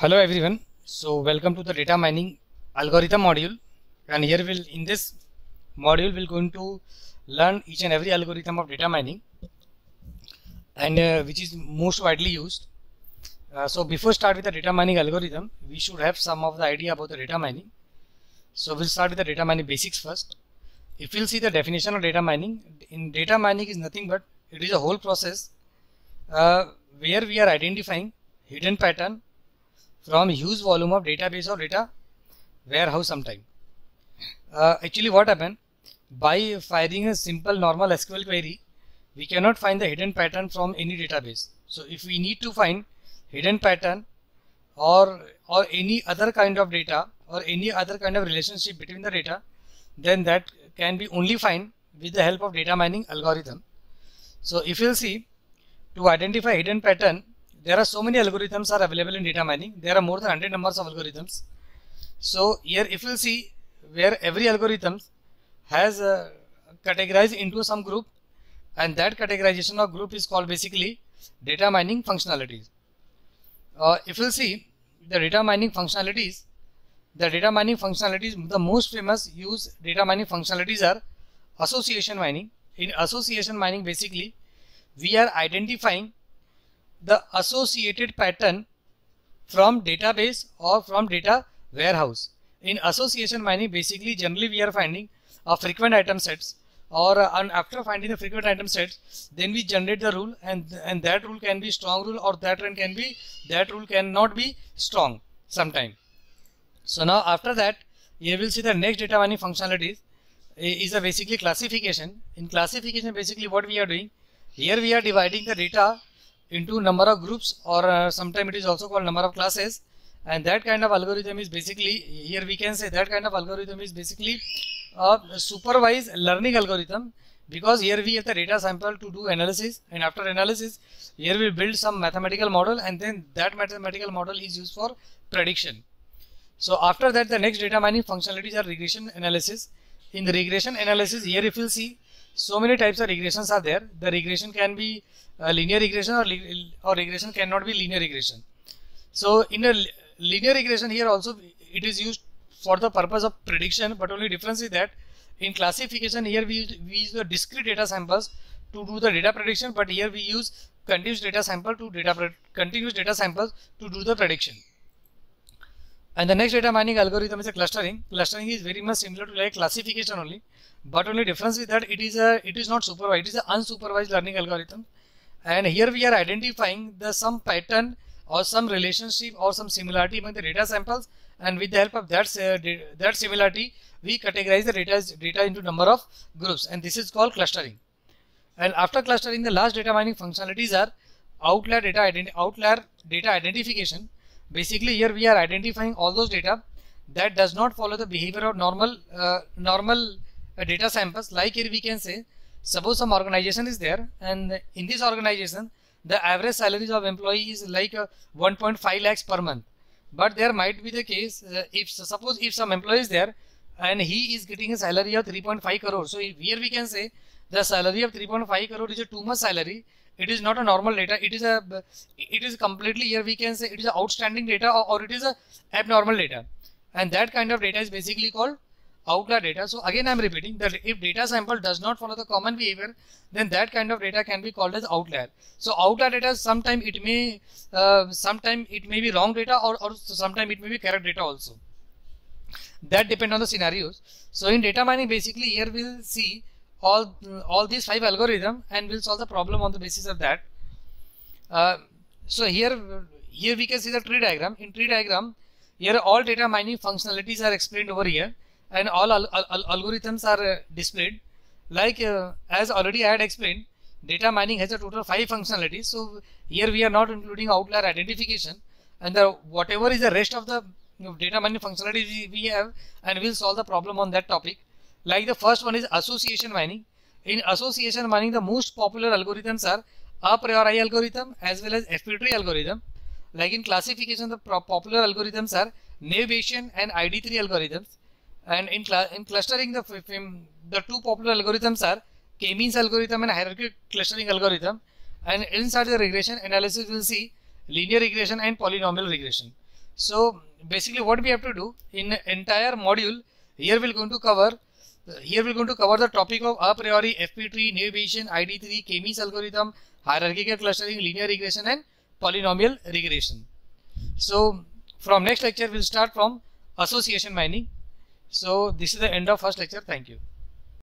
Hello everyone. So welcome to the data mining algorithm module and here we'll in this module we're going to learn each and every algorithm of data mining and uh, which is most widely used. Uh, so before start with the data mining algorithm we should have some of the idea about the data mining. So we'll start with the data mining basics first. If you'll see the definition of data mining, in data mining is nothing but it is a whole process uh, where we are identifying hidden pattern from huge volume of database or data warehouse sometime. Uh, actually what happened by firing a simple normal SQL query we cannot find the hidden pattern from any database. So if we need to find hidden pattern or or any other kind of data or any other kind of relationship between the data then that can be only find with the help of data mining algorithm. So if you'll see to identify hidden pattern there are so many algorithms are available in data mining. There are more than 100 numbers of algorithms. So here if you see where every algorithm has uh, categorized into some group and that categorization of group is called basically data mining functionalities. Uh, if you see the data mining functionalities the data mining functionalities the most famous use data mining functionalities are association mining. In association mining basically we are identifying the associated pattern from database or from data warehouse. In association mining, basically generally we are finding a frequent item sets or uh, after finding the frequent item sets, then we generate the rule and and that rule can be strong rule or that rule can be that rule cannot be strong sometime. So now after that, you will see the next data mining functionalities is a basically classification. In classification, basically what we are doing, here we are dividing the data into number of groups or uh, sometimes it is also called number of classes. And that kind of algorithm is basically here we can say that kind of algorithm is basically a supervised learning algorithm. Because here we have the data sample to do analysis and after analysis here we build some mathematical model and then that mathematical model is used for prediction. So after that the next data mining functionalities are regression analysis. In the regression analysis here if you see so many types of regressions are there. The regression can be uh, linear regression or, or regression cannot be linear regression. So in a linear regression here also it is used for the purpose of prediction but only difference is that in classification here we use, we use the discrete data samples to do the data prediction but here we use continuous data sample to data continuous data samples to do the prediction and the next data mining algorithm is a clustering. Clustering is very much similar to like classification only. But only difference is that it is a it is not supervised it is an unsupervised learning algorithm. And here we are identifying the some pattern or some relationship or some similarity among the data samples. And with the help of that uh, that similarity we categorize the data data into number of groups. And this is called clustering. And after clustering the last data mining functionalities are outlier data outlier data identification basically here we are identifying all those data that does not follow the behavior of normal uh, normal uh, data samples. Like here we can say suppose some organization is there and in this organization the average salaries of employee is like uh, 1.5 lakhs per month. But there might be the case uh, if suppose if some employee is there and he is getting a salary of 3.5 crore. So here we can say the salary of 3.5 crore is a too much salary it is not a normal data it is a it is completely here we can say it is outstanding data or, or it is a abnormal data and that kind of data is basically called outlier data. So again I am repeating that if data sample does not follow the common behavior then that kind of data can be called as outlier. So outlier data sometime it may uh, sometime it may be wrong data or, or sometime it may be correct data also. That depend on the scenarios. So in data mining basically here we'll see all all these five algorithm and we'll solve the problem on the basis of that. Uh, so here here we can see the tree diagram. In tree diagram here all data mining functionalities are explained over here and all al al algorithms are uh, displayed like uh, as already I had explained data mining has a total five functionalities so here we are not including outlier identification and the whatever is the rest of the you know, data mining functionalities we, we have and we'll solve the problem on that topic like the first one is association mining. In association mining the most popular algorithms are Apriori algorithm as well as FP tree algorithm. Like in classification the popular algorithms are Bayesian and ID3 algorithms. And in, cl in clustering the the two popular algorithms are k-means algorithm and hierarchical clustering algorithm. And inside the regression analysis we'll see linear regression and polynomial regression. So basically what we have to do in entire module here we're going to cover here we're going to cover the topic of Apriori FP tree, Bayesian, ID3, K-means algorithm, hierarchical clustering, linear regression and polynomial regression. So from next lecture we'll start from association mining. So this is the end of first lecture. Thank you.